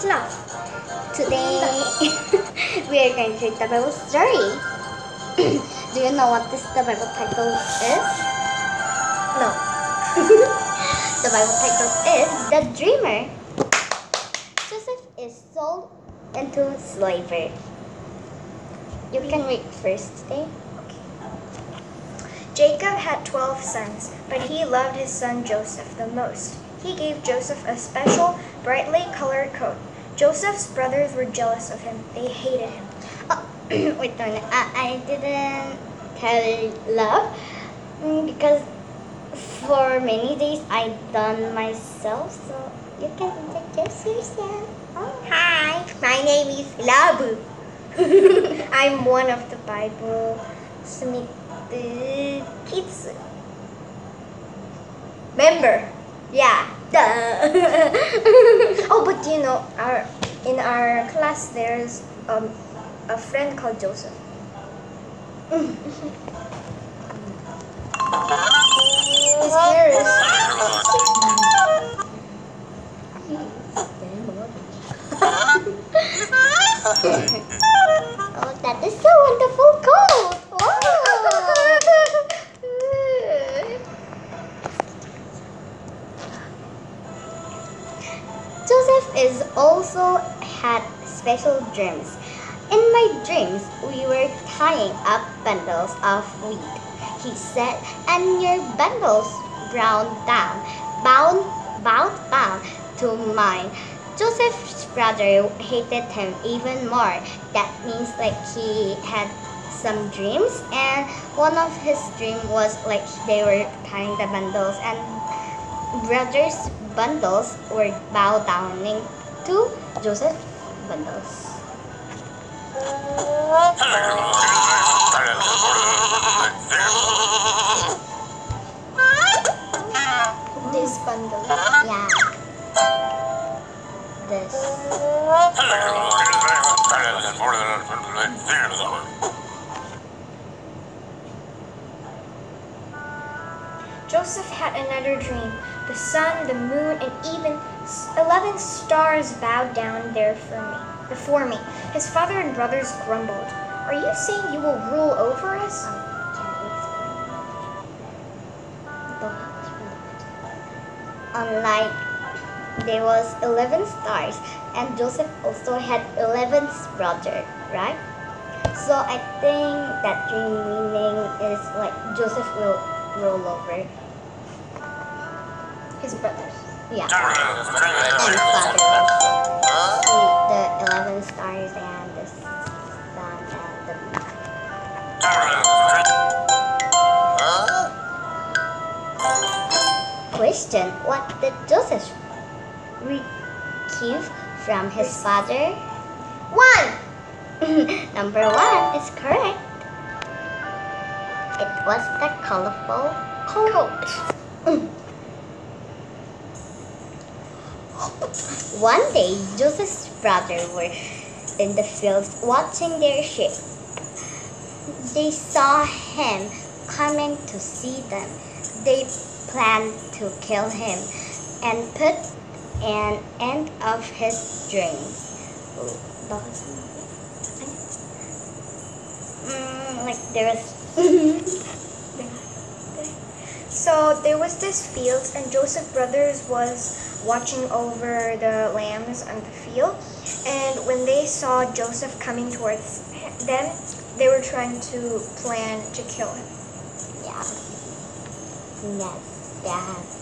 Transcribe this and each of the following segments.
Today we are going to read the Bible story. Do you know what this the Bible title is? No. The Bible title is The Dreamer. Joseph is sold into slavery. You can read first today. Jacob had 12 sons, but he loved his son Joseph the most. He gave Joseph a special, brightly colored coat. Joseph's brothers were jealous of him. They hated him. Oh, wait a. I, I didn't tell love mm, because for many days I done myself. So you can introduce yourself. Oh. Hi, my name is Labu. I'm one of the Bible Smith kids member. Yeah. Oh, but you know, our in our class there's um, a friend called Joseph. His hair is also had special dreams. In my dreams, we were tying up bundles of wheat. He said, and your bundles bound down, bound, bound, bound to mine. Joseph's brother hated him even more. That means like he had some dreams, and one of his dream was like they were tying the bundles, and brothers' bundles were bow downing to Joseph's bundles. this bundle. Yeah. This. Joseph had another dream. The sun, the moon, and even eleven stars bowed down there for me, before me. His father and brothers grumbled. Are you saying you will rule over us? Unlike there was 11 stars and Joseph also had 11 brothers, right? So I think that dream meaning is like Joseph will rule over. His brothers. Yeah. And father. The 11 stars and the sun and the moon. Question What did Joseph receive from his father? One! Number one is correct. It was the colorful coat. Mm. One day, Joseph's brothers were in the fields watching their sheep. They saw him coming to see them. They planned to kill him and put an end of his dreams. Mm, like there was So there was this field, and Joseph brothers was watching over the lambs on the field. And when they saw Joseph coming towards them, they were trying to plan to kill him. Yeah. Yes. Yes.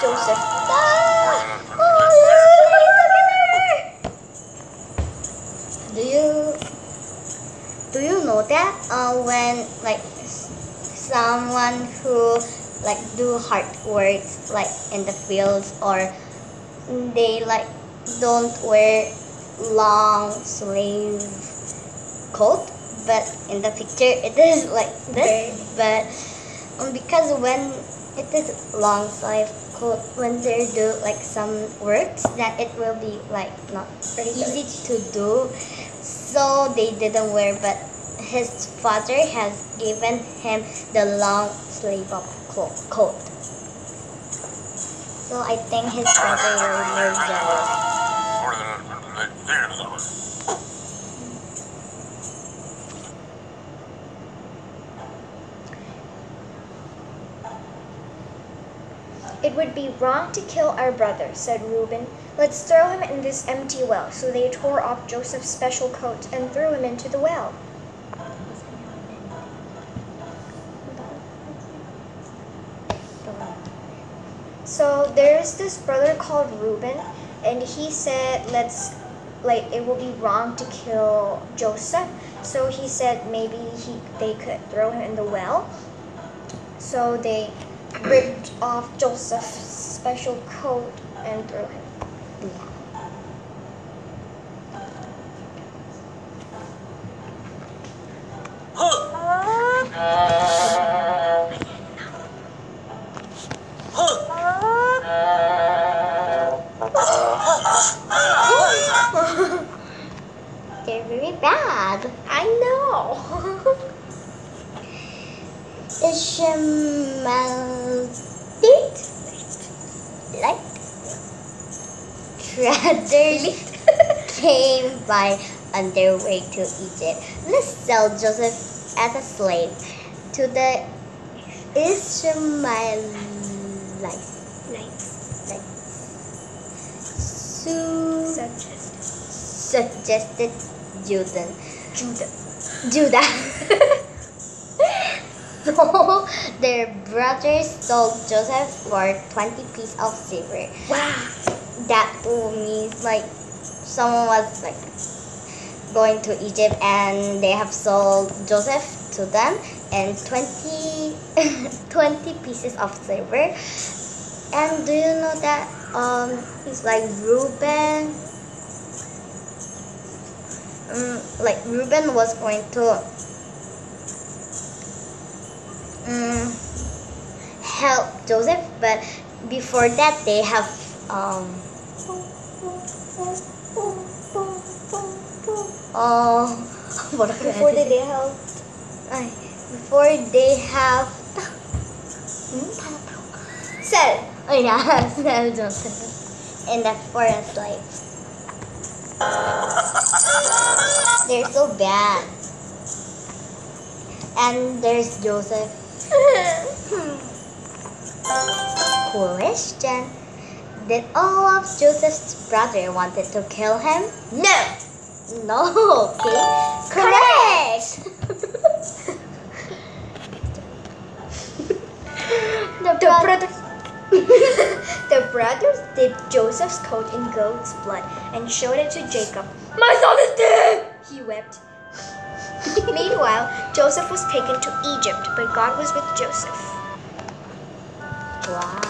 Joseph. Do when like someone who like do hard works like in the fields or they like don't wear long sleeve coat but in the picture it is like this but um, because when it is long sleeve coat when they do like some works that it will be like not easy to do. So they didn't wear but his father has given him the long sleeve of coat So I think his brother were jealous. It would be wrong to kill our brother, said Reuben. Let's throw him in this empty well. So they tore off Joseph's special coat and threw him into the well. So there's this brother called Reuben, and he said, let's, like, it will be wrong to kill Joseph. So he said maybe he they could throw him in the well. So they ripped off Joseph's special coat and threw him. Yeah. Very bad. I know. Ishmaelite light traders came by on their way to Egypt. Let's sell Joseph as a slave to the Ishmaelites. Like, Su- Suggested. suggested Judah. Judah. Judah. so their brothers sold Joseph for 20 pieces of silver. Wow. That means like someone was like going to Egypt and they have sold Joseph to them and 20, 20 pieces of silver. And do you know that um it's like Reuben um, like Reuben was going to um, help Joseph, but before that they have um, oh what Before they did help. Before they have Sell. oh yeah sell Joseph in the forest life. They're so bad. And there's Joseph. Question. Did all of Joseph's brother wanted to kill him? no. No, okay. Correct! the The bro- brothers. dipped Joseph's coat in goat's blood and showed it to Jacob. My son is dead! He wept. Meanwhile, Joseph was taken to Egypt, but God was with Joseph. Wow.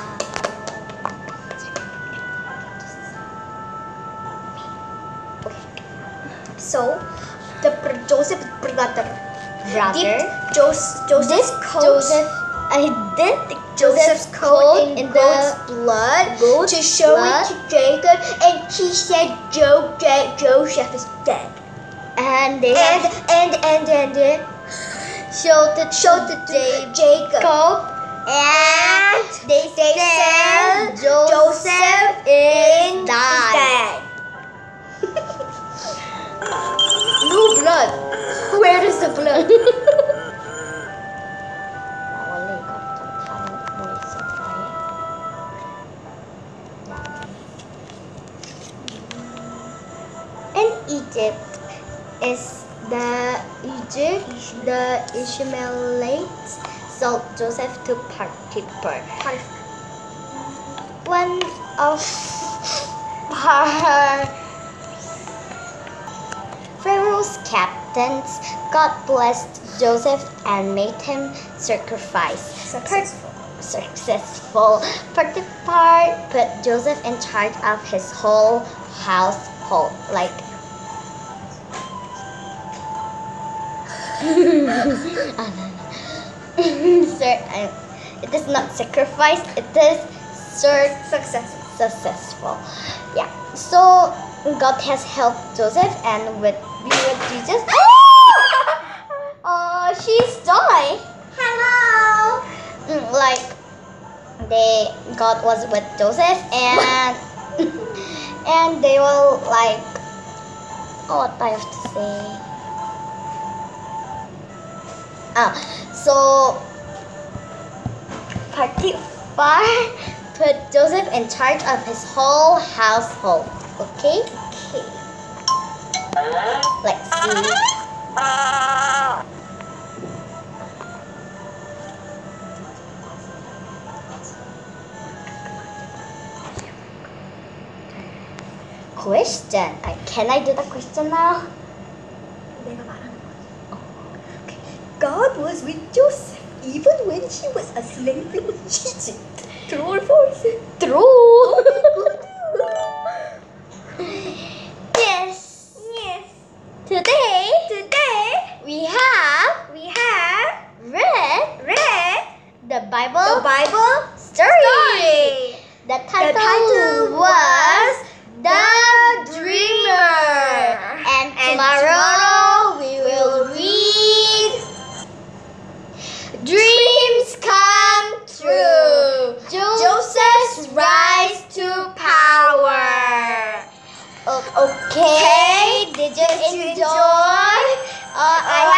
So, the Joseph's brother Brother. dipped Jos- Joseph's coat, Joseph, I did Joseph's coat in, goat's the blood goat's to show blood. it to Jacob, and he said Jo- Jo- Joseph is dead. and they And have and and and uh, showed it showed it to Jacob. Jacob and they, They said said Joseph is dead. No blood. Where is the blood? Egypt is the Egypt the Ishmaelites sold Joseph to Potiphar. One of her Pharaoh's captains, God blessed Joseph and made him sacrifice. Successful. Successful. Potiphar put Joseph in charge of his whole household. Like, Sir, I- it is not sacrifice, it is sir Successful. successful. Yeah. So God has helped Joseph and with be with Jesus. Oh, she's joy. Hello. Mm, like they God was with Joseph and and they were like oh what I have to say ah so Potiphar put Joseph in charge of his whole household okay? Okay let's see. Question. Can I do the question now was with Joseph even when he was a slave in Egypt. True or false? True. Okay, did you enjoy? Uh, I